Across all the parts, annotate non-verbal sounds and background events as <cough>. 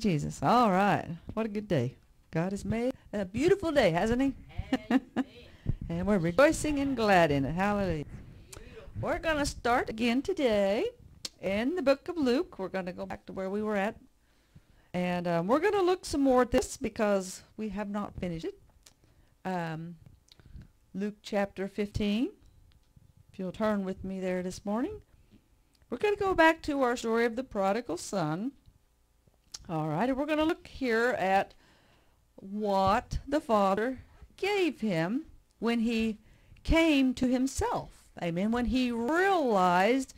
Jesus. All right. What a good day. God has made a beautiful day, hasn't he? <laughs> and we're rejoicing and glad in it. Hallelujah. We're going to start again today in the book of Luke. We're going to go back to where we were at. And um, we're going to look some more at this because we have not finished it. Um, Luke chapter 15. If you'll turn with me there this morning. We're going to go back to our story of the prodigal son. All right, and we're going to look here at what the Father gave him when he came to himself. Amen. When he realized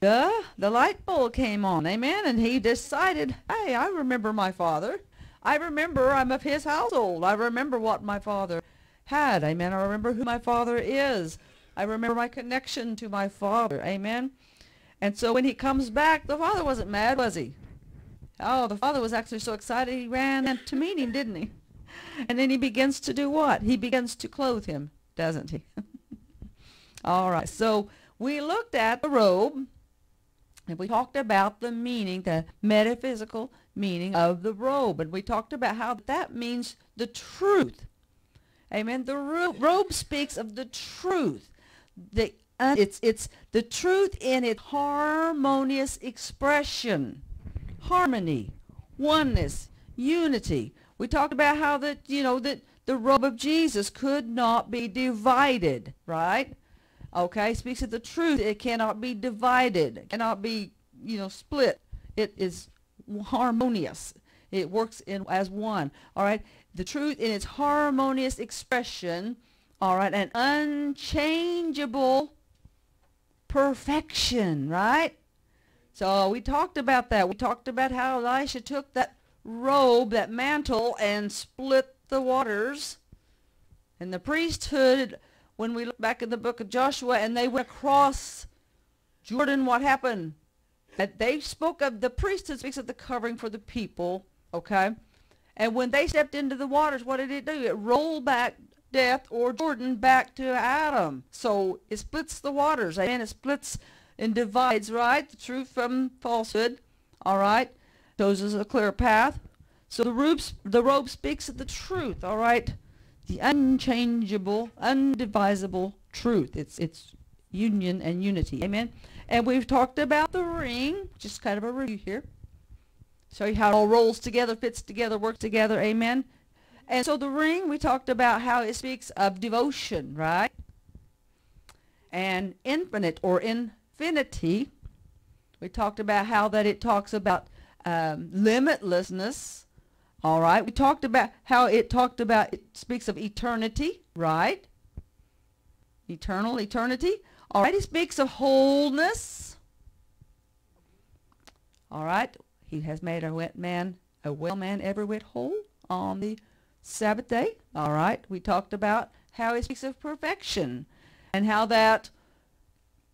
the the light bulb came on. Amen. And he decided, hey, I remember my father. I remember I'm of his household. I remember what my father had. Amen. I remember who my father is. I remember my connection to my father. Amen. And so when he comes back, the father wasn't mad, was he? Oh, the father was actually so excited he ran to meet him, didn't he? And then he begins to do what? He begins to clothe him, doesn't he? <laughs> All right, so we looked at the robe, and we talked about the meaning, the metaphysical meaning of the robe. And we talked about how that means the truth. Amen. The ro robe speaks of the truth. The, uh, it's, it's the truth in its harmonious expression. Harmony, oneness, unity. We talked about how that, you know, that the robe of Jesus could not be divided, right? Okay, speaks of the truth. It cannot be divided. It cannot be, you know, split. It is harmonious. It works in as one. All right. The truth in its harmonious expression. All right, an unchangeable perfection. Right. So we talked about that. We talked about how Elisha took that robe, that mantle, and split the waters. And the priesthood when we look back in the book of Joshua and they went across Jordan, what happened? That they spoke of, the priesthood speaks of the covering for the people, okay? And when they stepped into the waters, what did it do? It rolled back death or Jordan back to Adam. So it splits the waters, and it splits and divides, right? The truth from falsehood, all right? Shows us a clear path. So the robe, the robe speaks of the truth, all right? the unchangeable, undivisible truth. It's it's union and unity. Amen. And we've talked about the ring, just kind of a review here. Show you how it all rolls together, fits together, works together. Amen. And so the ring, we talked about how it speaks of devotion, right? And infinite or infinity. We talked about how that it talks about um, limitlessness, all right. We talked about how it talked about, it speaks of eternity, right? Eternal, eternity. All right. He speaks of wholeness. All right. He has made a wet man, a well man every whit whole on the Sabbath day. All right. We talked about how he speaks of perfection and how that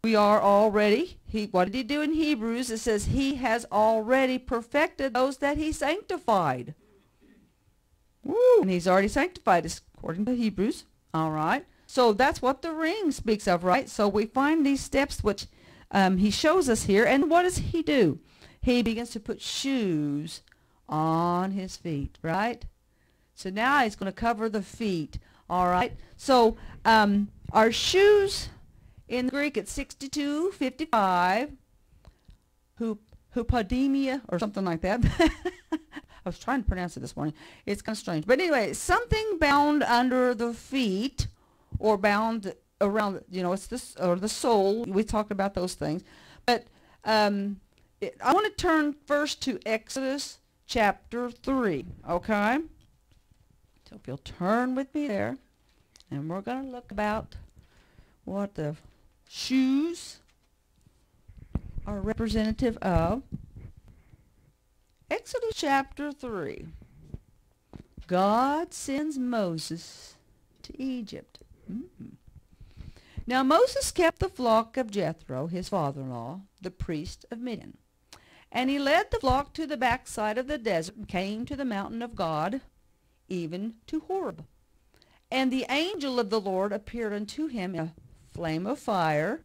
we are already, he, what did he do in Hebrews? It says he has already perfected those that he sanctified. Woo, and he's already sanctified us according to Hebrews. All right. So that's what the ring speaks of, right? So we find these steps which um, he shows us here. And what does he do? He begins to put shoes on his feet, right? So now he's going to cover the feet. All right. So um, our shoes in Greek it's 6255 hupodemia or something like that. <laughs> I was trying to pronounce it this morning. It's kind of strange. But anyway, something bound under the feet or bound around, you know, it's this, or the soul. We talked about those things. But um, it, I want to turn first to Exodus chapter 3, okay? So if you'll turn with me there, and we're going to look about what the shoes are representative of. Exodus chapter 3. God sends Moses to Egypt. Mm -hmm. Now Moses kept the flock of Jethro, his father-in-law, the priest of Midian. And he led the flock to the backside of the desert and came to the mountain of God, even to Horeb. And the angel of the Lord appeared unto him in a flame of fire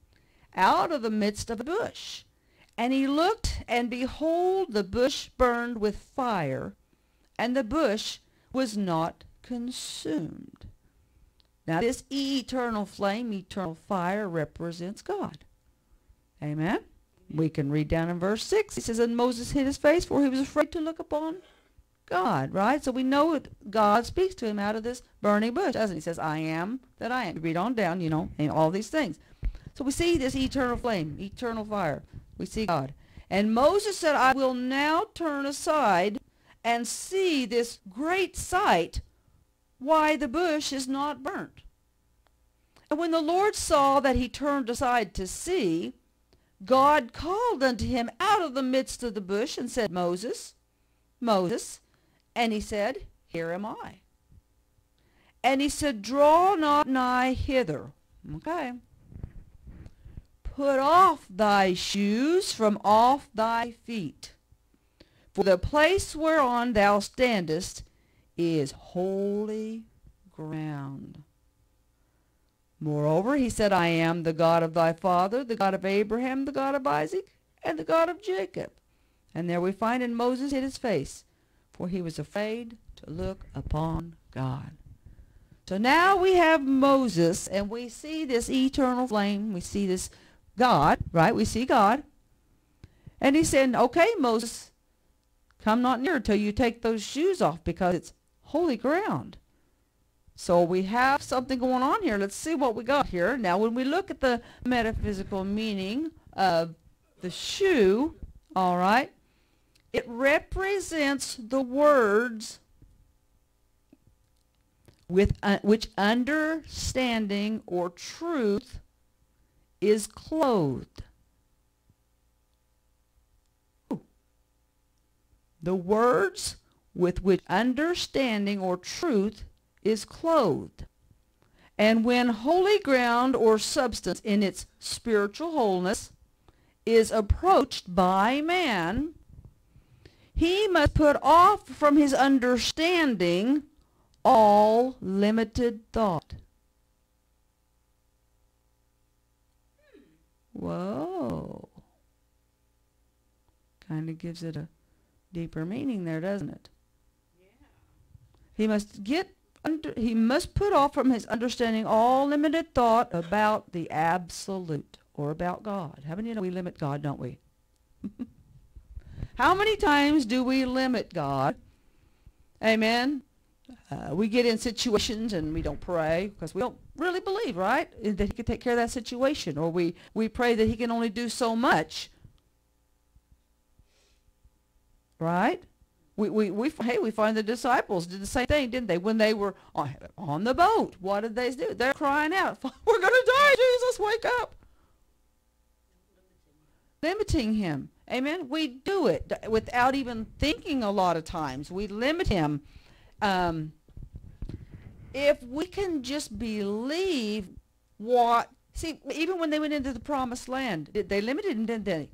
out of the midst of a bush. And he looked, and behold, the bush burned with fire, and the bush was not consumed. Now this eternal flame, eternal fire, represents God. Amen? We can read down in verse 6. He says, And Moses hid his face, for he was afraid to look upon God, right? So we know God speaks to him out of this burning bush, doesn't he? He says, I am that I am. You read on down, you know, and all these things. So we see this eternal flame, eternal fire. We see God. And Moses said, I will now turn aside and see this great sight, why the bush is not burnt. And when the Lord saw that he turned aside to see, God called unto him out of the midst of the bush and said, Moses, Moses. And he said, Here am I. And he said, Draw not nigh hither. Okay. Put off thy shoes from off thy feet. For the place whereon thou standest is holy ground. Moreover, he said, I am the God of thy father, the God of Abraham, the God of Isaac, and the God of Jacob. And there we find in Moses hid his face, for he was afraid to look upon God. So now we have Moses, and we see this eternal flame. We see this God, right? We see God. And he said, okay, Moses, come not near till you take those shoes off because it's holy ground. So we have something going on here. Let's see what we got here. Now, when we look at the metaphysical meaning of the shoe, all right, it represents the words with uh, which understanding or truth is clothed. The words with which understanding or truth is clothed. And when holy ground or substance in its spiritual wholeness is approached by man, he must put off from his understanding all limited thought. Whoa. Kind of gives it a deeper meaning there, doesn't it? Yeah. He must get under, he must put off from his understanding all limited thought about the absolute or about God. How many you know we limit God, don't we? <laughs> How many times do we limit God? Amen. Uh, we get in situations and we don't pray because we don't really believe, right, that he can take care of that situation. Or we, we pray that he can only do so much. Right? We, we, we, hey, we find the disciples did the same thing, didn't they? When they were on, on the boat, what did they do? They're crying out, <laughs> we're going to die, Jesus, wake up. Limiting him. Amen? We do it without even thinking a lot of times. We limit him. Um, if we can just believe what, see, even when they went into the promised land, they limited him, didn't they?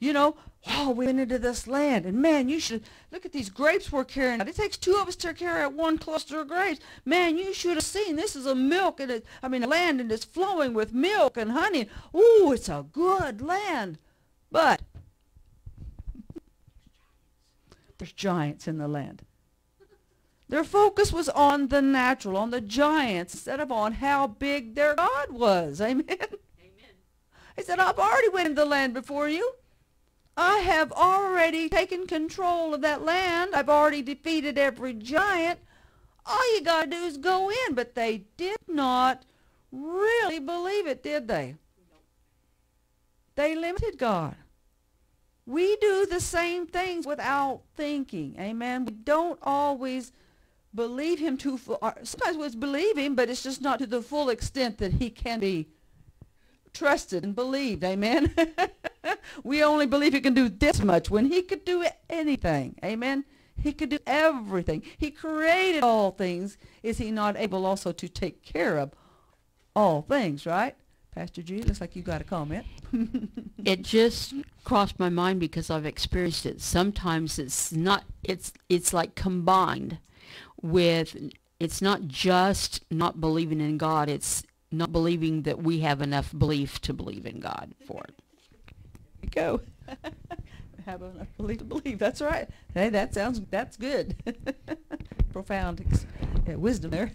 You know, wow, we went into this land, and man, you should look at these grapes we're carrying. It takes two of us to carry out one cluster of grapes. Man, you should have seen. This is a milk, and it, I mean, a land, and it's flowing with milk and honey. Ooh, it's a good land. But <laughs> there's giants in the land. Their focus was on the natural, on the giants, instead of on how big their God was. Amen. Amen. He said, I've already went into the land before you. I have already taken control of that land. I've already defeated every giant. All you got to do is go in. But they did not really believe it, did they? They limited God. We do the same things without thinking. Amen. We don't always believe him to full. Uh, sometimes we believe him, but it's just not to the full extent that he can be trusted and believed. Amen. <laughs> we only believe he can do this much when he could do anything. Amen. He could do everything. He created all things. Is he not able also to take care of all things, right? Pastor G, looks like you got a comment. <laughs> it just crossed my mind because I've experienced it. Sometimes it's not it's it's like combined with it's not just not believing in God, it's not believing that we have enough belief to believe in God for it. you go. <laughs> Have enough belief to believe. That's right. Hey, that sounds, that's good. <laughs> Profound ex- yeah, wisdom there.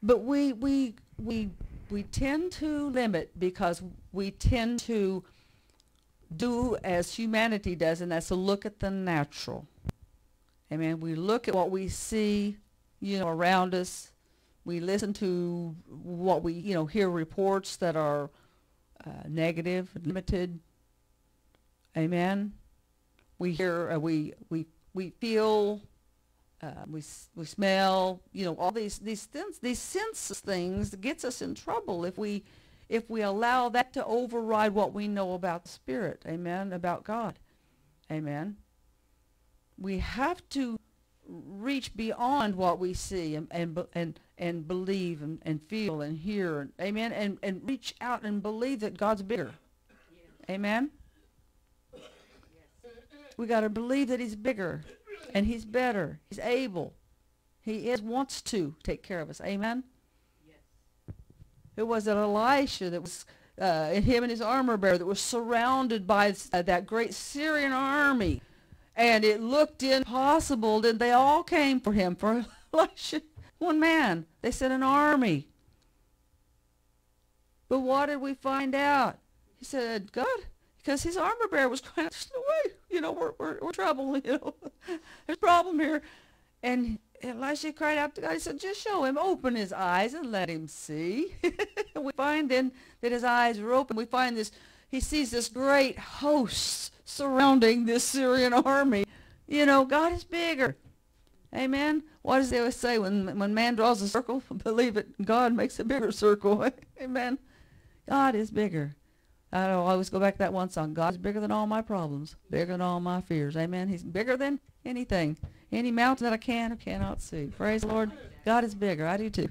but we, we, we, we tend to limit because we tend to do as humanity does, and that's to look at the natural. Amen. We look at what we see, you know, around us. We listen to what we, you know, hear reports that are uh, negative, limited. Amen. We hear, uh, we we we feel, uh, we we smell, you know, all these these sense these senses things gets us in trouble if we if we allow that to override what we know about the Spirit. Amen. About God. Amen. We have to reach beyond what we see and and and, and believe and, and feel and hear. Amen. And and reach out and believe that God's bigger. Amen. We got to believe that He's bigger, and He's better. He's able. He is wants to take care of us. Amen. Yes. It was it Elisha that was uh, and him and his armor bearer that was surrounded by uh, that great Syrian army, and it looked impossible. That they all came for him for <laughs> Elisha, one man. They said an army. But what did we find out? He said, God, because his armor bearer was crying, no way, you know, we're, we're, we're trouble, <laughs> you know, there's a problem here. And Elisha cried out to God. He said, just show him, open his eyes and let him see. <laughs> we find then that his eyes were open. We find this, he sees this great host surrounding this Syrian army. You know, God is bigger. Amen. What does they always say when when man draws a circle? <laughs> Believe it, God makes a bigger circle. Amen. God is bigger. I don't always go back to that one song. God is bigger than all my problems, bigger than all my fears. Amen. He's bigger than anything, any mountain that I can or cannot see. Praise the Lord. God is bigger. I do too.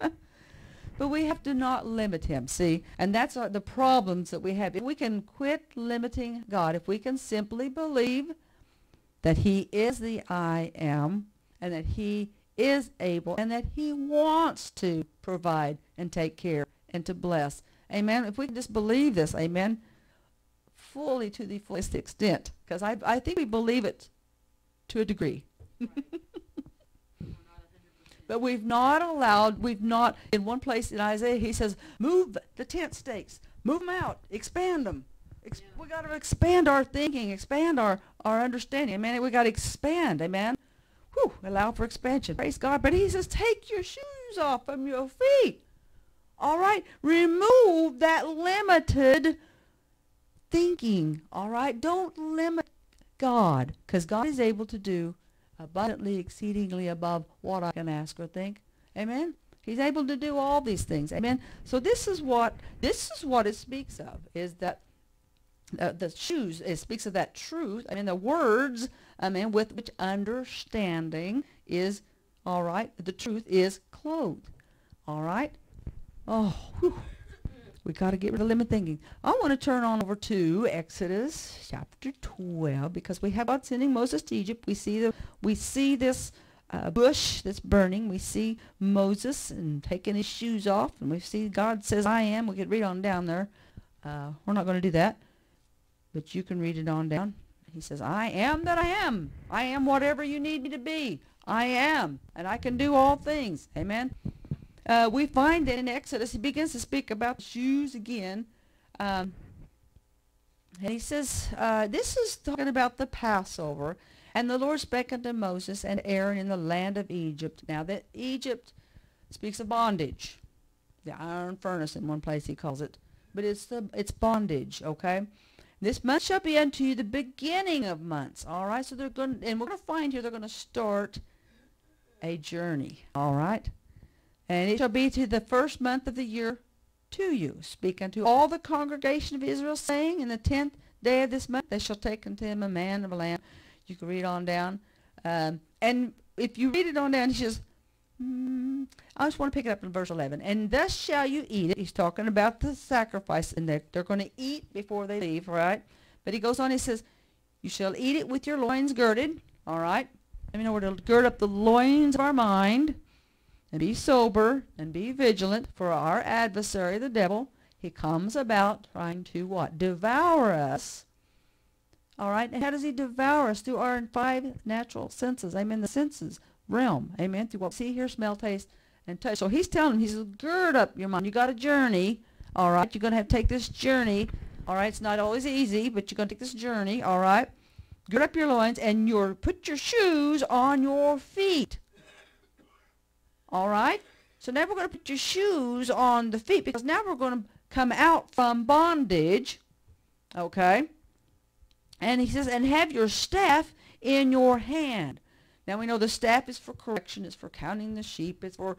<laughs> but we have to not limit him. See, and that's uh, the problems that we have. If we can quit limiting God, if we can simply believe that he is the I am and that he is able and that he wants to provide and take care and to bless. Amen. If we can just believe this, amen, fully to the fullest extent, because I, I think we believe it to a degree. <laughs> but we've not allowed, we've not, in one place in Isaiah, he says, move the tent stakes, move them out, expand them. Ex- We got to expand our thinking, expand our, our understanding. Amen. We got to expand. Amen. Whew, allow for expansion. Praise God. But he says, take your shoes off from your feet. All right? Remove that limited thinking. All right? Don't limit God because God is able to do abundantly, exceedingly above what I can ask or think. Amen? He's able to do all these things. Amen? So this is what this is what it speaks of, is that uh, the shoes, it speaks of that truth. I mean, the words, I mean, with which understanding is, all right, the truth is clothed. All right? Oh, whew. we got to get rid of limit thinking. I want to turn on over to Exodus chapter 12 because we have God sending Moses to Egypt. We see the we see this uh, bush that's burning. We see Moses and taking his shoes off, and we see God says, "I am." We could read on down there. Uh, we're not going to do that, but you can read it on down. He says, "I am that I am. I am whatever you need me to be. I am, and I can do all things." Amen. Uh, we find that in Exodus, he begins to speak about shoes again. Um, and he says, uh, this is talking about the Passover. And the Lord spake unto Moses and Aaron in the land of Egypt. Now that Egypt speaks of bondage. The iron furnace in one place he calls it. But it's the it's bondage, okay? This month shall be unto you the beginning of months. All right, so they're going, and we're going to find here they're going to start a journey. All right, and it shall be to the first month of the year to you. Speak unto all the congregation of Israel, saying, In the tenth day of this month they shall take unto him a man of a lamb. You can read on down. Um, and if you read it on down, he says, mm, I just want to pick it up in verse 11. And thus shall you eat it. He's talking about the sacrifice, and they're, they're going to eat before they leave, right? But he goes on, he says, You shall eat it with your loins girded, all right? Let me know where to gird up the loins of our mind and be sober and be vigilant for our adversary, the devil. He comes about trying to what? Devour us. All right. And how does he devour us? Through our five natural senses. Amen. The senses realm. Amen. Through what see, hear, smell, taste, and touch. So he's telling him, he says, gird up your mind. You got a journey. All right. You're going to have to take this journey. All right. It's not always easy, but you're going to take this journey. All right. Gird up your loins and your put your shoes on your feet. All right. So now we're going to put your shoes on the feet because now we're going to come out from bondage. Okay. And he says, and have your staff in your hand. Now we know the staff is for correction, it's for counting the sheep, it's for,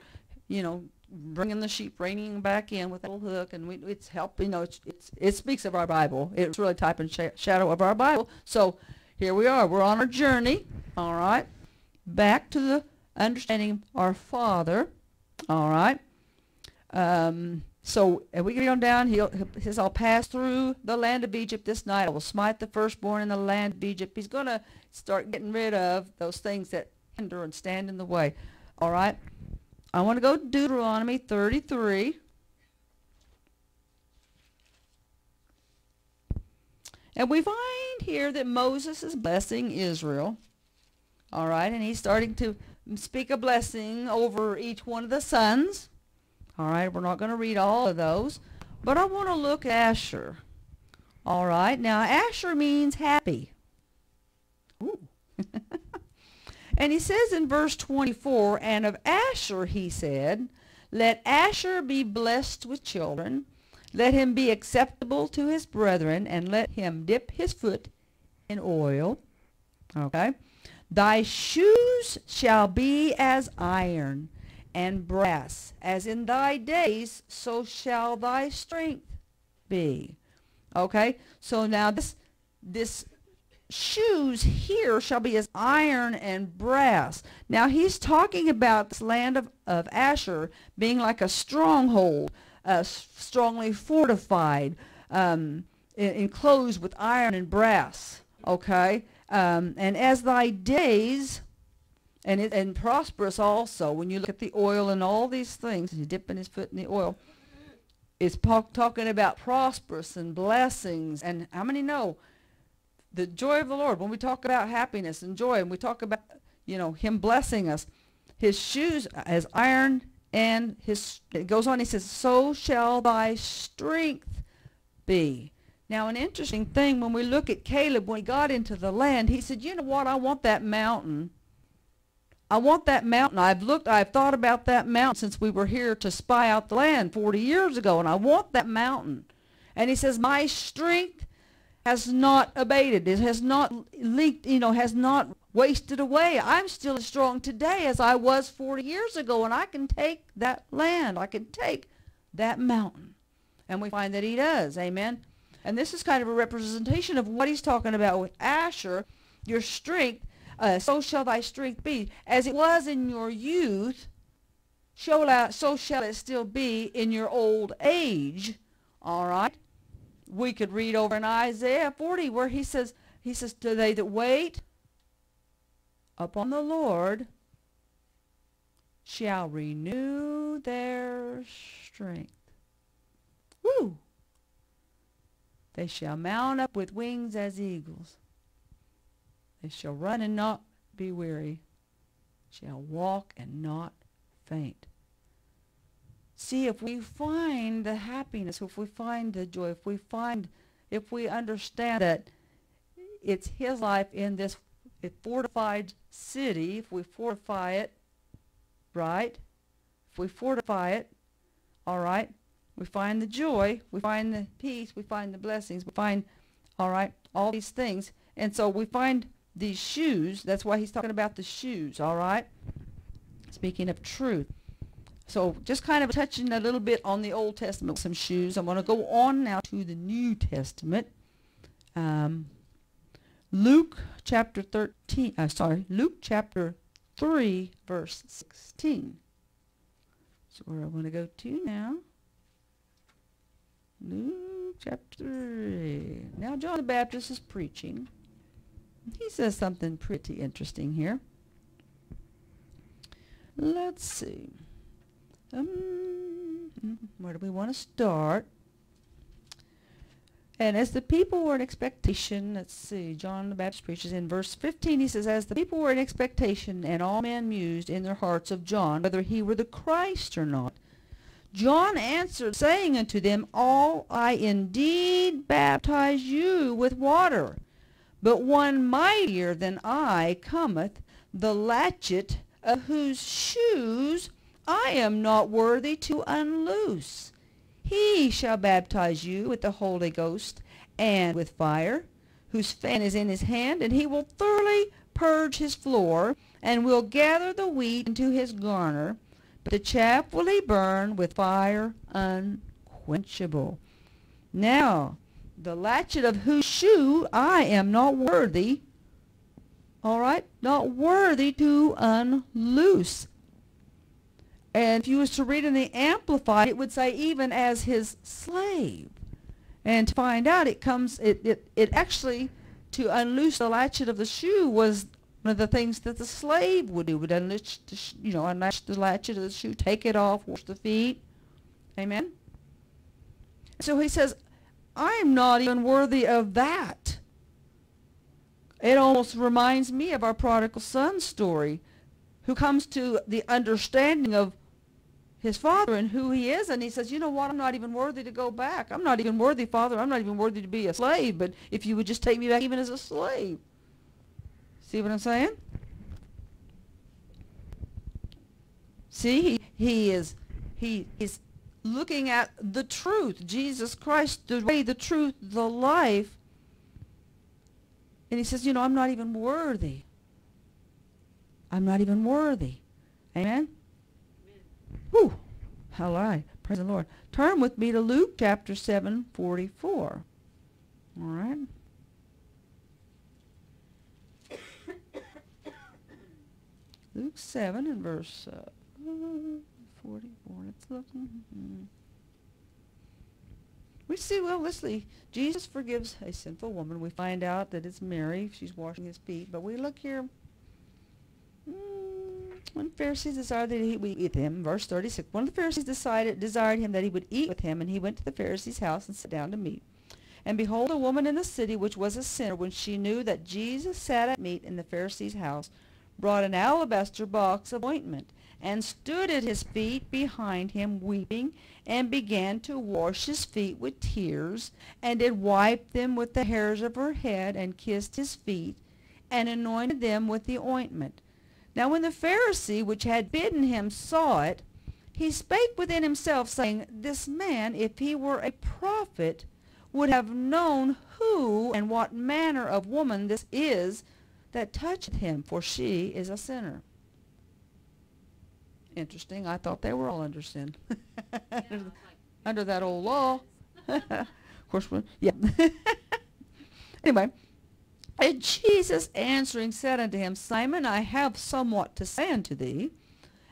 you know, bringing the sheep, reining back in with a little hook, and we, it's help. You know, it's, it's it speaks of our Bible. It's really type and sh- shadow of our Bible. So here we are. We're on our journey. All right, back to the understanding our Father. All right. Um, so as we get on down, he'll, he says, I'll pass through the land of Egypt this night. I will smite the firstborn in the land of Egypt. He's going to start getting rid of those things that hinder and stand in the way. All right? I want to go to Deuteronomy 33. And we find here that Moses is blessing Israel. All right? And he's starting to speak a blessing over each one of the sons. All right, we're not going to read all of those, but I want to look at Asher. All right, now Asher means happy. Ooh. <laughs> and he says in verse 24, and of Asher he said, let Asher be blessed with children, let him be acceptable to his brethren, and let him dip his foot in oil. Okay. Thy shoes shall be as iron, and brass. As in thy days, so shall thy strength be. Okay? So now this this shoes here shall be as iron and brass. Now he's talking about this land of, of Asher being like a stronghold, uh, strongly fortified, um, enclosed with iron and brass. Okay? Um, and as thy days, and it, and prosperous also. When you look at the oil and all these things, and he's dipping his foot in the oil. It's talking about prosperous and blessings. And how many know the joy of the Lord? When we talk about happiness and joy, and we talk about you know Him blessing us, His shoes as iron, and His it goes on. He says, "So shall thy strength be." Now, an interesting thing when we look at Caleb when he got into the land, he said, "You know what? I want that mountain." I want that mountain. I've looked, I've thought about that mountain since we were here to spy out the land 40 years ago, and I want that mountain. And he says, my strength has not abated. It has not leaked, you know, has not wasted away. I'm still as strong today as I was 40 years ago, and I can take that land. I can take that mountain. And we find that he does. Amen. And this is kind of a representation of what he's talking about with Asher. Your strength uh, so shall thy strength be. As it was in your youth, so shall it still be in your old age. All right? We could read over in Isaiah 40 where he says, he says, to they that wait upon the Lord shall renew their strength. Woo! They shall mount up with wings as eagles. They shall run and not be weary, shall walk and not faint. See, if we find the happiness, if we find the joy, if we find, if we understand that it's his life in this fortified city, if we fortify it, right? If we fortify it, all right, we find the joy, we find the peace, we find the blessings, we find, all right, all these things. And so we find these shoes. That's why he's talking about the shoes, all right? Speaking of truth. So just kind of touching a little bit on the Old Testament, some shoes. I'm going to go on now to the New Testament. Um, Luke chapter 13, uh, sorry, Luke chapter 3, verse 16. So where I want to go to now. Luke chapter 3. Now John the Baptist is preaching. He says something pretty interesting here. Let's see. Um, where do we want to start? And as the people were in expectation, let's see, John the Baptist preaches in verse 15, he says, As the people were in expectation, and all men mused in their hearts of John, whether he were the Christ or not, John answered, saying unto them, All I indeed baptize you with water, but one mightier than I cometh, the latchet of whose shoes I am not worthy to unloose. He shall baptize you with the Holy Ghost and with fire, whose fan is in his hand, and he will thoroughly purge his floor, and will gather the wheat into his garner, but the chaff will he burn with fire unquenchable. Now, the latchet of whose shoe I am not worthy, all right, not worthy to unloose. And if you was to read in the Amplified, it would say even as his slave. And to find out, it comes, it, it, it actually, to unloose the latchet of the shoe was one of the things that the slave would do, would unlatch the, you know, unlatch the latchet of the shoe, take it off, wash the feet. Amen? So he says, I am not even worthy of that. It almost reminds me of our prodigal son story, who comes to the understanding of his father and who he is. And he says, you know what, I'm not even worthy to go back. I'm not even worthy, Father. I'm not even worthy to be a slave. But if you would just take me back even as a slave. See what I'm saying? See, he, he is he is looking at the truth, Jesus Christ, the way, the truth, the life. And he says, you know, I'm not even worthy. I'm not even worthy. Amen? Whew. All right. Praise the Lord. Turn with me to Luke chapter 7, 44. All right. Luke 7 and verse uh, 44. Let's look. Mm-hmm. We see, well, see. Jesus forgives a sinful woman. We find out that it's Mary. She's washing his feet. But we look here. Mm, when Pharisees desired that he would eat with him, verse 36, one of the Pharisees decided, desired him that he would eat with him, and he went to the Pharisee's house and sat down to meat. And behold, a woman in the city, which was a sinner, when she knew that Jesus sat at meat in the Pharisee's house, brought an alabaster box of ointment, and stood at his feet behind him, weeping, and began to wash his feet with tears, and did wipe them with the hairs of her head, and kissed his feet, and anointed them with the ointment. Now when the Pharisee which had bidden him saw it, he spake within himself, saying, This man, if he were a prophet, would have known who and what manner of woman this is that toucheth him, for she is a sinner. Interesting. I thought they were all under sin. <laughs> under, under that old law. <laughs> of course, we, yeah. <laughs> anyway, and Jesus answering said unto him, Simon, I have somewhat to say unto thee.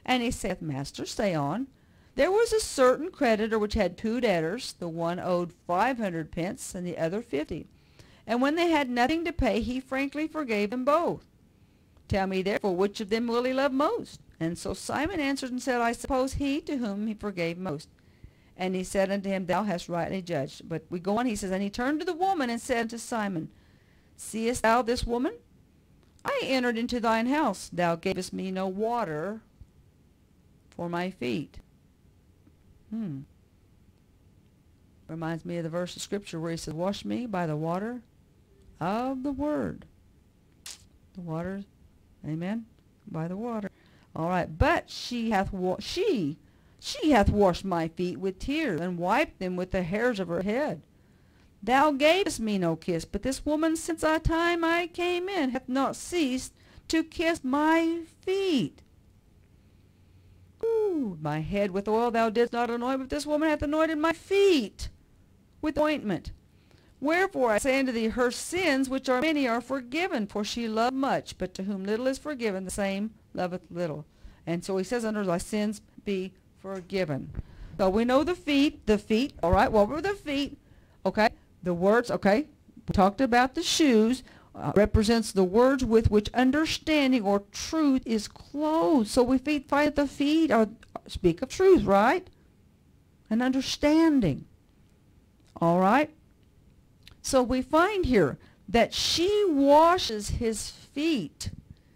And he saith, Master, say on. There was a certain creditor which had two debtors. The one owed five hundred pence, and the other fifty. And when they had nothing to pay, he frankly forgave them both. Tell me therefore, which of them will he love most? And so Simon answered and said, I suppose he to whom he forgave most. And he said unto him, Thou hast rightly judged. But we go on, he says, And he turned to the woman and said to Simon, Seest thou this woman? I entered into thine house. Thou gavest me no water for my feet. Hmm. Reminds me of the verse of Scripture where he says, Wash me by the water of the Word. The water, amen, by the water. All right, but she hath wa- she she hath washed my feet with tears and wiped them with the hairs of her head. Thou gavest me no kiss, but this woman since the time I came in hath not ceased to kiss my feet. Ooh, my head with oil thou didst not anoint, but this woman hath anointed my feet with ointment. Wherefore I say unto thee, her sins, which are many, are forgiven, for she loved much, but to whom little is forgiven, the same loveth little. And so he says, under thy sins be forgiven. So we know the feet, the feet, all right, what were the feet? Okay, the words, okay, we talked about the shoes, uh, represents the words with which understanding or truth is clothed. So we feet, fight the feet, or speak of truth, right? And understanding. All right? So we find here that she washes his feet.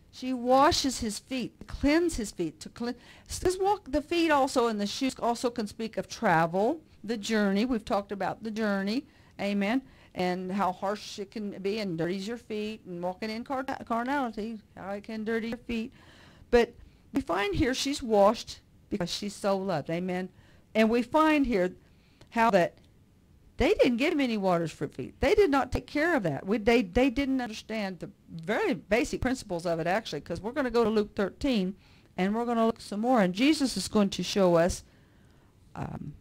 She washes his feet, cleanse his feet. To clean, this walk, the feet also and the shoes also can speak of travel, the journey. We've talked about the journey, amen, and how harsh it can be and dirties your feet and walking in car- carnality, how it can dirty your feet. But we find here she's washed because she's so loved, amen. And we find here how that they didn't give him any waters for feet. They did not take care of that. We, they, they didn't understand the very basic principles of it, actually, because we're going to go to Luke 13, and we're going to look some more. And Jesus is going to show us um,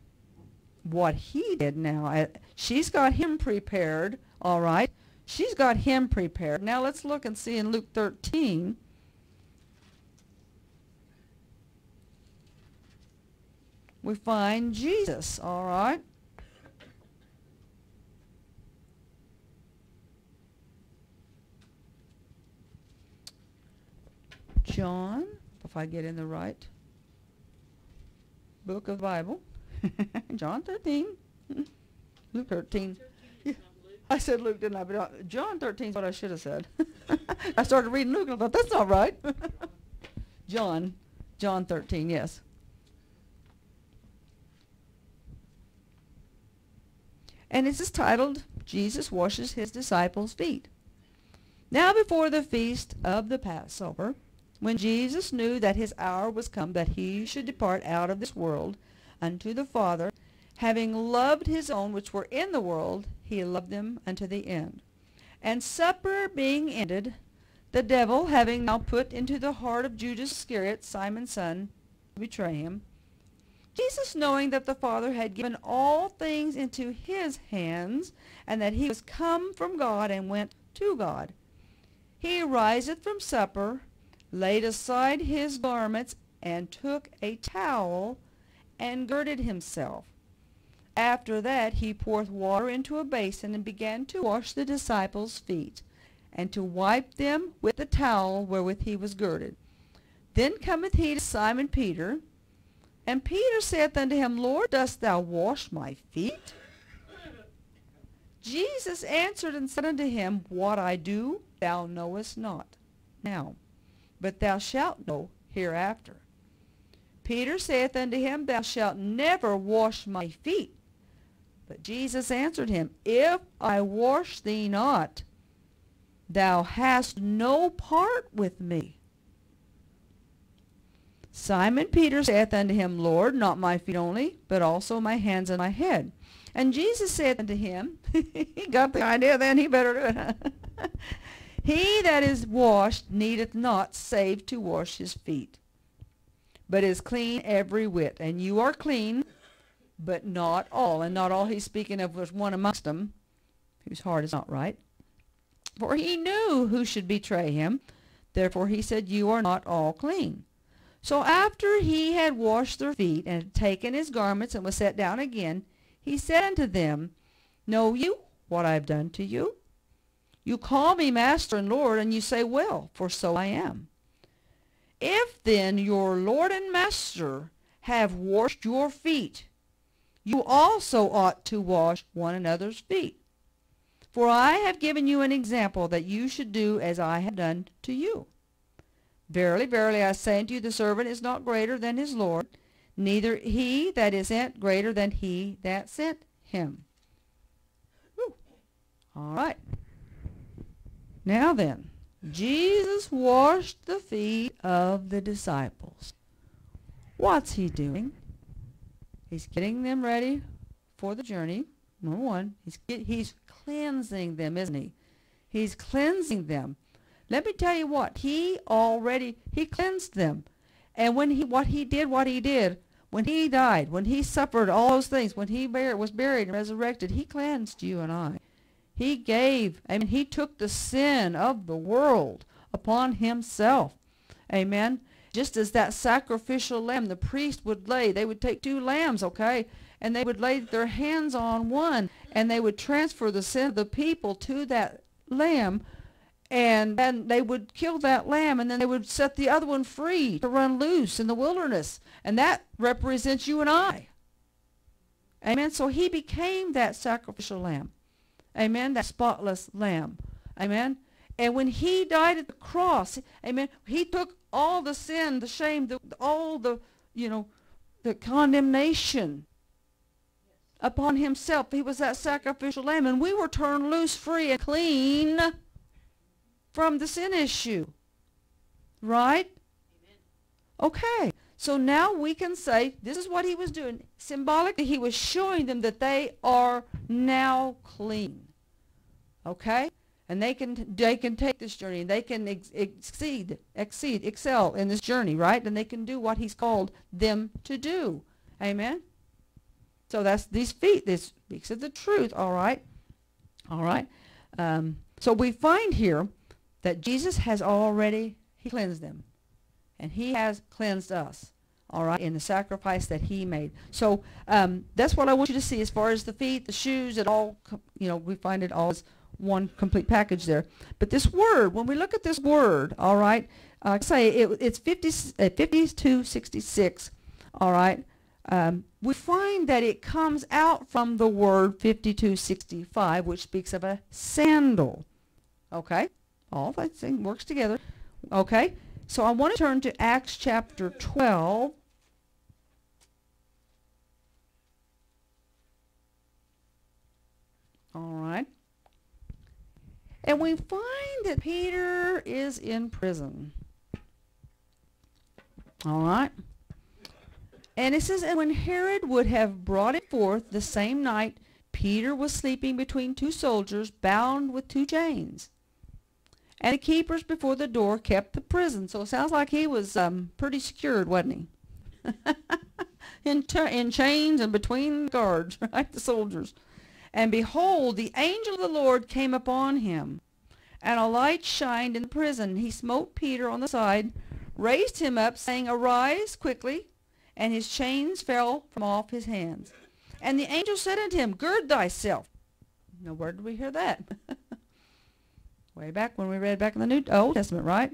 what he did now. Uh, she's got him prepared, all right. She's got him prepared. Now let's look and see in Luke 13. We find Jesus, all right. John, if I get in the right book of the Bible. <laughs> John 13. Luke 13. Yeah. I said Luke, didn't I? But uh, John 13 is what I should have said. <laughs> I started reading Luke and I thought, that's not right. <laughs> John. John 13, yes. And it's titled, Jesus Washes His Disciples' Feet. Now before the feast of the Passover, when Jesus knew that his hour was come that he should depart out of this world unto the Father, having loved his own which were in the world, he loved them unto the end. And supper being ended, the devil having now put into the heart of Judas Iscariot, Simon's son, to betray him, Jesus, knowing that the Father had given all things into his hands, and that he was come from God and went to God, he riseth from supper, laid aside his garments, and took a towel, and girded himself. After that he poured water into a basin, and began to wash the disciples' feet, and to wipe them with the towel wherewith he was girded. Then cometh he to Simon Peter, and Peter saith unto him, Lord, dost thou wash my feet? Jesus answered and said unto him, What I do thou knowest not now, but thou shalt know hereafter. Peter saith unto him, Thou shalt never wash my feet. But Jesus answered him, If I wash thee not, thou hast no part with me. Simon Peter saith unto him, Lord, not my feet only, but also my hands and my head. And Jesus saith unto him, <laughs> he got the idea then, he better do it. <laughs> he that is washed needeth not save to wash his feet, but is clean every whit. And you are clean, but not all. And not all he's speaking of was one amongst them, whose heart is not right. For he knew who should betray him. Therefore he said, You are not all clean. So after he had washed their feet, and had taken his garments, and was set down again, he said unto them, Know you what I have done to you? You call me Master and Lord, and you say, Well, for so I am. If then your Lord and Master have washed your feet, you also ought to wash one another's feet. For I have given you an example that you should do as I have done to you. Verily, verily, I say unto you, the servant is not greater than his Lord, neither he that is sent greater than he that sent him. Whew. All right. Now then, Jesus washed the feet of the disciples. What's he doing? He's getting them ready for the journey. Number one, he's, he's cleansing them, isn't he? He's cleansing them. Let me tell you what, he already, he cleansed them. And when he, what he did, what he did, when he died, when he suffered all those things, when he was buried and resurrected, he cleansed you and I. He gave, I mean, he took the sin of the world upon himself. Amen. Just as that sacrificial lamb, the priest would lay, they would take two lambs, okay, and they would lay their hands on one, and they would transfer the sin of the people to that lamb, and then they would kill that lamb, and then they would set the other one free to run loose in the wilderness, and that represents you and I. Amen. So he became that sacrificial lamb. Amen. That spotless lamb. Amen. And when he died at the cross, amen, he took all the sin, the shame, the, all the, you know, the condemnation upon himself. He was that sacrificial lamb, and we were turned loose, free, and clean from the sin issue. Right? Amen. Okay. So now we can say this is what he was doing. Symbolically, he was showing them that they are now clean. Okay? And they can they can take this journey. They can ex exceed, exceed, excel in this journey, right? And they can do what he's called them to do. Amen? So that's these feet. This speaks of the truth, all right? All right? Um, so we find here that Jesus has already he cleansed them. And he has cleansed us, all right, in the sacrifice that he made. So um, that's what I want you to see as far as the feet, the shoes, it all, you know, we find it all as one complete package there. But this word, when we look at this word, all right, uh, say it, it's 50, uh, 5266, all right, um, we find that it comes out from the word 5265, which speaks of a sandal. Okay? All that thing works together. Okay? So I want to turn to Acts chapter 12. All right. And we find that Peter is in prison. All right. And it says, And when Herod would have brought it forth the same night, Peter was sleeping between two soldiers, bound with two chains. And the keepers before the door kept the prison. So it sounds like he was um, pretty secured, wasn't he? <laughs> in, in chains and between the guards, <laughs> right? The soldiers. And behold, the angel of the Lord came upon him, and a light shined in the prison. He smote Peter on the side, raised him up, saying, Arise quickly and his chains fell from off his hands. And the angel said unto him, Gird thyself. Now, where did we hear that? <laughs> Way back when we read back in the New Old Testament, right?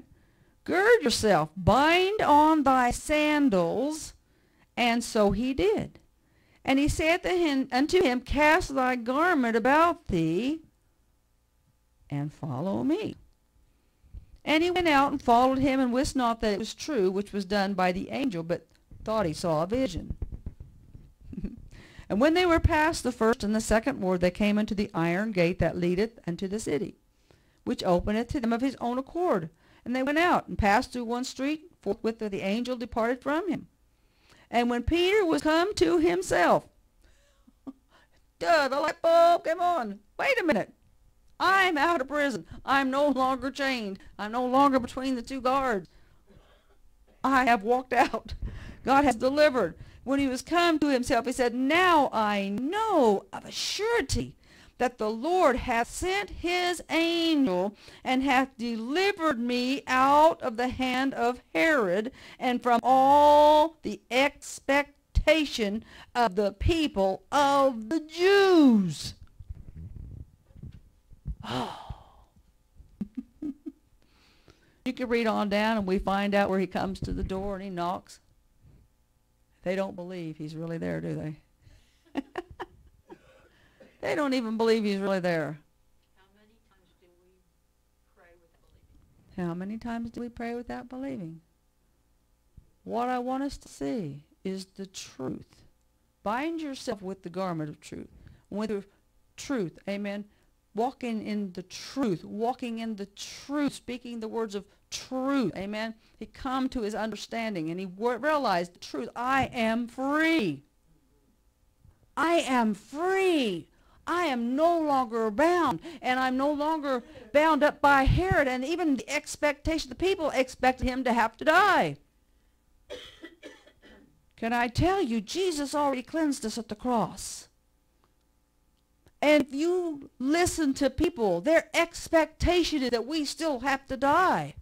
Gird yourself, bind on thy sandals. And so he did. And he saith unto him, Cast thy garment about thee, and follow me. And he went out and followed him, and wist not that it was true, which was done by the angel, but thought he saw a vision. <laughs> and when they were past the first and the second ward, they came unto the iron gate that leadeth unto the city, which openeth to them of his own accord. And they went out and passed through one street, forthwith the angel departed from him. And when Peter was come to himself, <laughs> duh, the light bulb came on. Wait a minute. I'm out of prison. I'm no longer chained. I'm no longer between the two guards. I have walked out. God has delivered. When he was come to himself, he said, Now I know of a surety that the Lord hath sent his angel and hath delivered me out of the hand of Herod and from all the expectation of the people of the Jews. Oh. <sighs> you can read on down and we find out where he comes to the door and he knocks. They don't believe he's really there, do they? <laughs> they don't even believe he's really there. How many times do we pray without believing? How many times do we pray without believing? What I want us to see is the truth. Bind yourself with the garment of truth. With the truth. Amen. Walking in the truth. Walking in the truth. Speaking the words of truth. Amen. He come to his understanding and he realized the truth. I am free. I am free. I am no longer bound, and I'm no longer bound up by Herod, and even the expectation, the people expect him to have to die. Can I tell you, Jesus already cleansed us at the cross. And if you listen to people, their expectation is that we still have to die.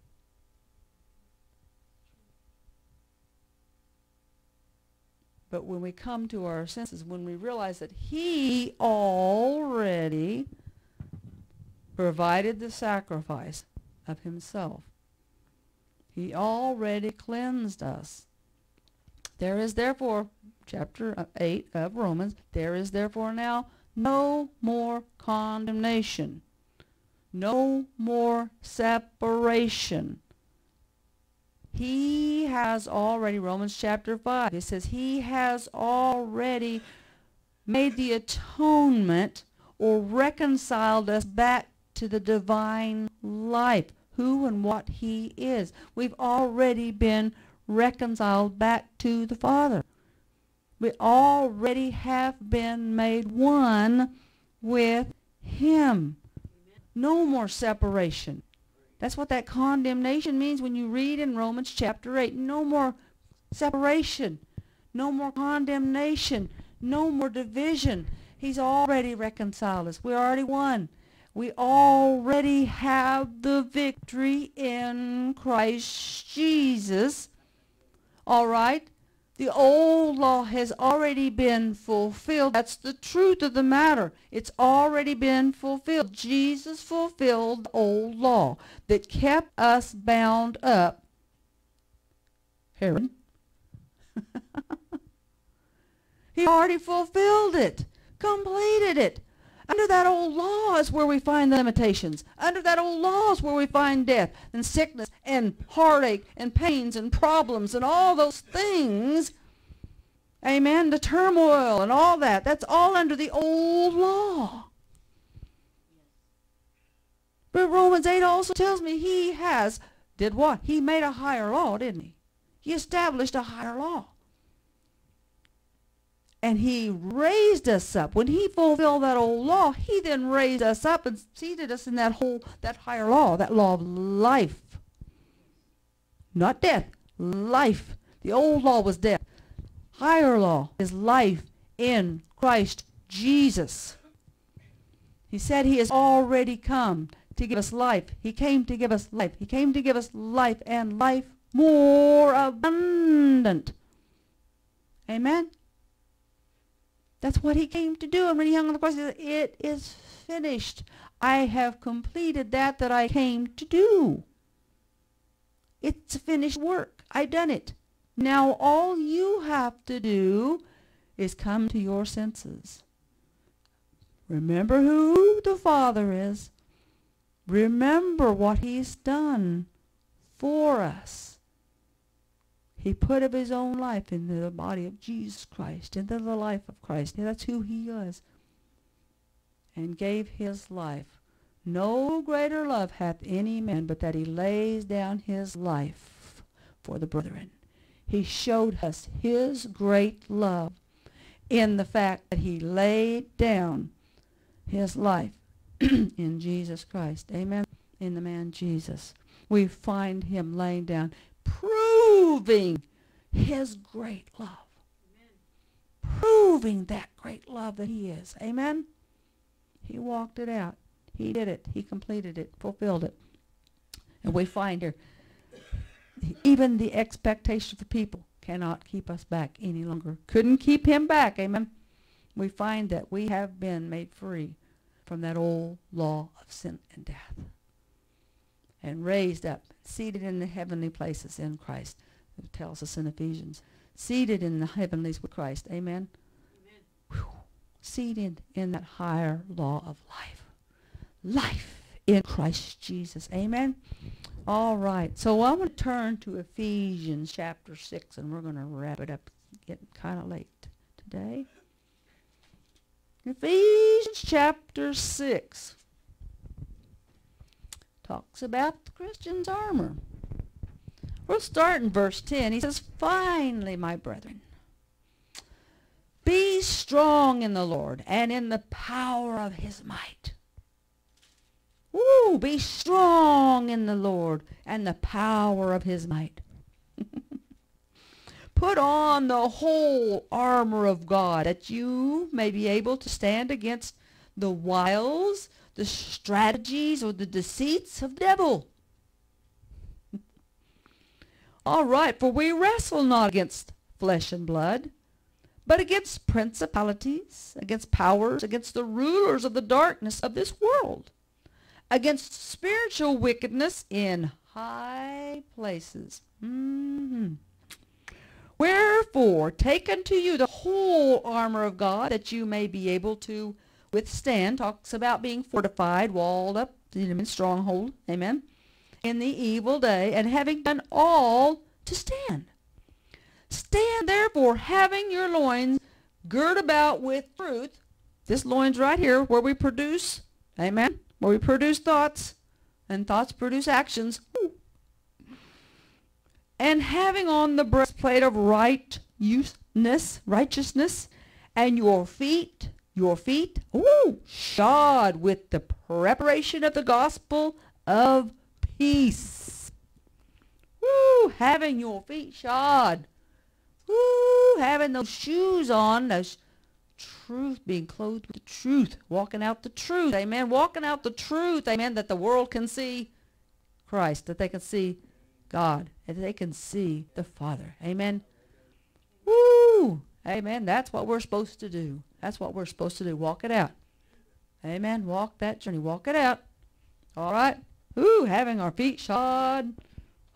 But when we come to our senses, when we realize that he already provided the sacrifice of himself, he already cleansed us. There is therefore, chapter uh, 8 of Romans, there is therefore now no more condemnation, no more separation. He has already, Romans chapter 5, it says, He has already made the atonement or reconciled us back to the divine life, who and what He is. We've already been reconciled back to the Father. We already have been made one with Him. No more separation. That's what that condemnation means when you read in Romans chapter 8. No more separation. No more condemnation. No more division. He's already reconciled us. We're already won. We already have the victory in Christ Jesus. All right? The old law has already been fulfilled. That's the truth of the matter. It's already been fulfilled. Jesus fulfilled the old law that kept us bound up. Herod. <laughs> he already fulfilled it, completed it. Under that old law is where we find the limitations. Under that old law is where we find death and sickness and heartache and pains and problems and all those things. Amen. The turmoil and all that. That's all under the old law. But Romans 8 also tells me he has, did what? He made a higher law, didn't he? He established a higher law. And he raised us up. When he fulfilled that old law, he then raised us up and seated us in that whole, that higher law, that law of life. Not death, life. The old law was death. Higher law is life in Christ Jesus. He said he has already come to give us life. He came to give us life. He came to give us life and life more abundant. Amen? That's what he came to do. And when he hung on the cross, he said, it is finished. I have completed that that I came to do. It's finished work. I've done it. Now all you have to do is come to your senses. Remember who the Father is. Remember what he's done for us. He put of his own life into the body of Jesus Christ, into the life of Christ. That's who he was. And gave his life. No greater love hath any man but that he lays down his life for the brethren. He showed us his great love in the fact that he laid down his life <clears throat> in Jesus Christ. Amen. In the man Jesus. We find him laying down, proving his great love. Amen. Proving that great love that he is. Amen. He walked it out. He did it. He completed it, fulfilled it. And we find here, even the expectation of the people cannot keep us back any longer. Couldn't keep him back. Amen. We find that we have been made free from that old law of sin and death and raised up, seated in the heavenly places in Christ. It tells us in Ephesians. Seated in the heavenlies with Christ. Amen? Amen. Seated in that higher law of life. Life in Christ Jesus. Amen? All right. So I'm going to turn to Ephesians chapter 6, and we're going to wrap it up. It's getting kind of late today. Ephesians chapter 6 talks about the Christian's armor. We'll start in verse 10. He says, Finally, my brethren, be strong in the Lord and in the power of his might. Woo! Be strong in the Lord and the power of his might. <laughs> Put on the whole armor of God that you may be able to stand against the wiles, the strategies, or the deceits of the devil. <laughs> All right, for we wrestle not against flesh and blood, but against principalities, against powers, against the rulers of the darkness of this world, against spiritual wickedness in high places. Mm-hmm. Wherefore, take unto you the whole armor of God, that you may be able to withstand, talks about being fortified, walled up, in stronghold, amen, in the evil day, and having done all to stand. Stand therefore, having your loins girt about with truth. This loins right here, where we produce, amen, where we produce thoughts, and thoughts produce actions. And having on the breastplate of righteousness, righteousness, and your feet, your feet, ooh, shod with the preparation of the gospel of peace. Woo, having your feet shod. Woo, having those shoes on, those truth, being clothed with the truth, walking out the truth, amen, walking out the truth, amen, that the world can see Christ, that they can see God, that they can see the Father, amen. Woo, amen, that's what we're supposed to do. That's what we're supposed to do, walk it out. Amen, walk that journey, walk it out. All right, Woo, having our feet shod,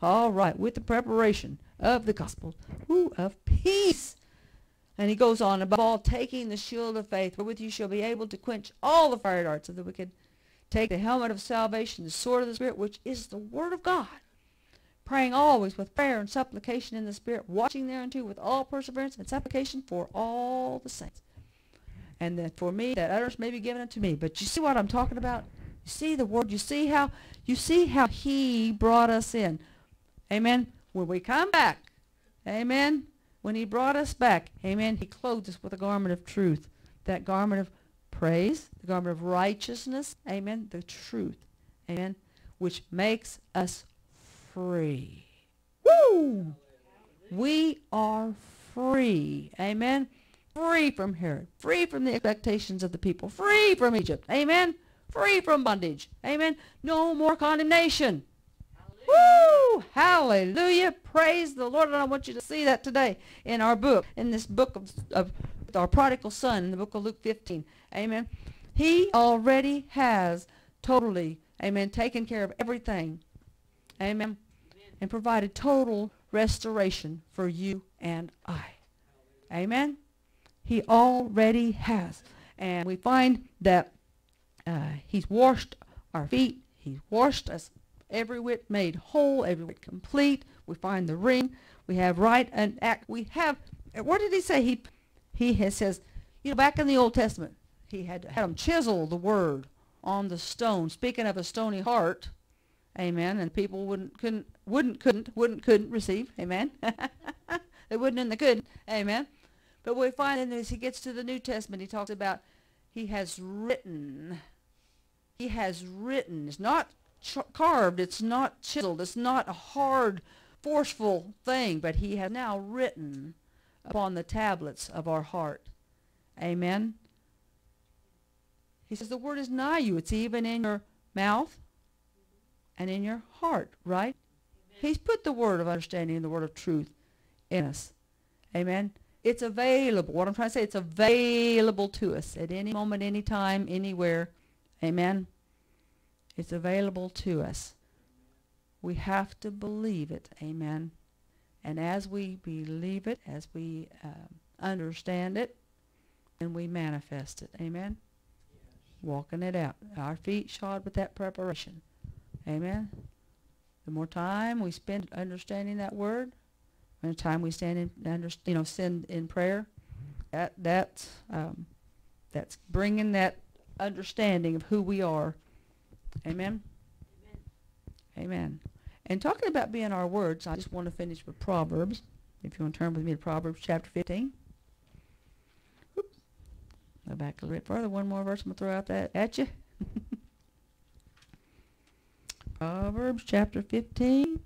all right, with the preparation of the gospel, Woo, of peace. And he goes on, above all, taking the shield of faith, wherewith you shall be able to quench all the fiery darts of the wicked. Take the helmet of salvation, the sword of the Spirit, which is the word of God. Praying always with prayer and supplication in the Spirit, watching thereunto with all perseverance and supplication for all the saints. And that for me, that others may be given unto me. But you see what I'm talking about? You see the word. You see how you see how he brought us in. Amen. When we come back, amen, when he brought us back, amen, he clothed us with a garment of truth, that garment of praise, the garment of righteousness, amen, the truth, amen, which makes us free. Woo! We are free, amen, free from Herod, free from the expectations of the people, free from Egypt, amen, free from bondage, amen, no more condemnation. Woo! Hallelujah. Praise the Lord. And I want you to see that today in our book, in this book of, of our prodigal son, in the book of Luke 15. Amen. He already has totally, amen, taken care of everything. Amen. And provided total restoration for you and I. Amen. He already has. And we find that uh, he's washed our feet. He's washed us every whit made whole, every whit complete. We find the ring. We have right and act. We have, what did he say? He, he has, says, you know, back in the Old Testament, he had had them chisel the word on the stone. Speaking of a stony heart, amen, and people wouldn't, couldn't, wouldn't, couldn't, wouldn't, couldn't receive, amen. <laughs> they wouldn't and they couldn't, amen. But we find that as he gets to the New Testament, he talks about he has written. He has written. It's not carved. It's not chiseled. It's not a hard, forceful thing, but he has now written upon the tablets of our heart. Amen. He says the word is nigh you. It's even in your mouth and in your heart, right? Amen. He's put the word of understanding and the word of truth in us. Amen. It's available. What I'm trying to say, it's available to us at any moment, any time, anywhere. Amen. It's available to us. We have to believe it. Amen. And as we believe it, as we uh, understand it, and we manifest it. Amen. Walking it out. Our feet shod with that preparation. Amen. The more time we spend understanding that word, the time we stand in, under, you know, send in prayer, that that's um, that's bringing that understanding of who we are Amen? Amen. Amen. And talking about being our words, I just want to finish with Proverbs. If you want to turn with me to Proverbs chapter 15. Oops. Go back a little bit further. One more verse I'm going to throw out that at you. <laughs> Proverbs chapter 15.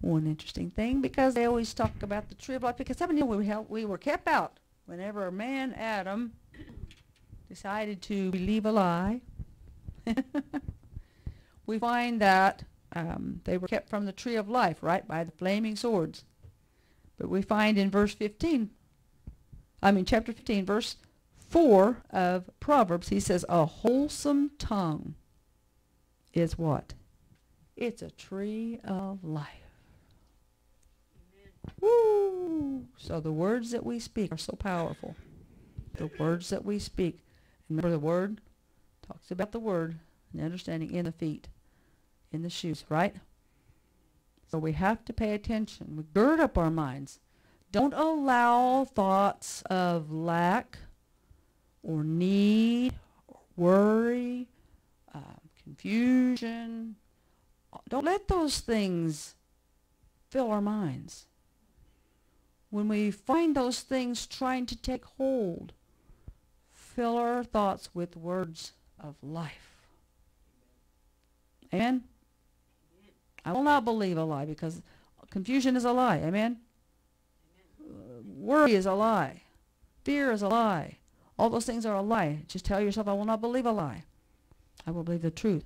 One interesting thing, because they always talk about the tree of life, because some of you we, we were kept out whenever a man, Adam, decided to believe a lie <laughs> we find that um, they were kept from the tree of life, right, by the flaming swords. But we find in verse 15, I mean chapter 15, verse 4 of Proverbs, he says, a wholesome tongue is what? It's a tree of life. Woo! So the words that we speak are so powerful. the words that we speak. Remember the word talks about the word and understanding in the feet, in the shoes, right? So we have to pay attention. We gird up our minds. Don't allow thoughts of lack or need or worry, uh, confusion. Don't let those things fill our minds. When we find those things trying to take hold, fill our thoughts with words of life. Amen? I will not believe a lie because confusion is a lie. Amen? Uh, worry is a lie. Fear is a lie. All those things are a lie. Just tell yourself, I will not believe a lie. I will believe the truth.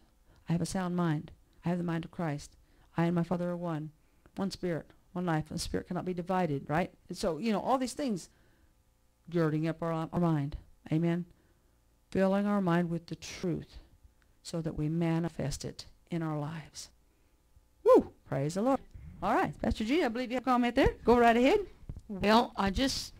I have a sound mind. I have the mind of Christ. I and my Father are one. One spirit, one life. The spirit cannot be divided, right? And so, you know, all these things girding up our, our mind. Amen? Filling our mind with the truth so that we manifest it in our lives. Woo! Praise the Lord. All right. Pastor G, I believe you have a comment there. Go right ahead. Well, I just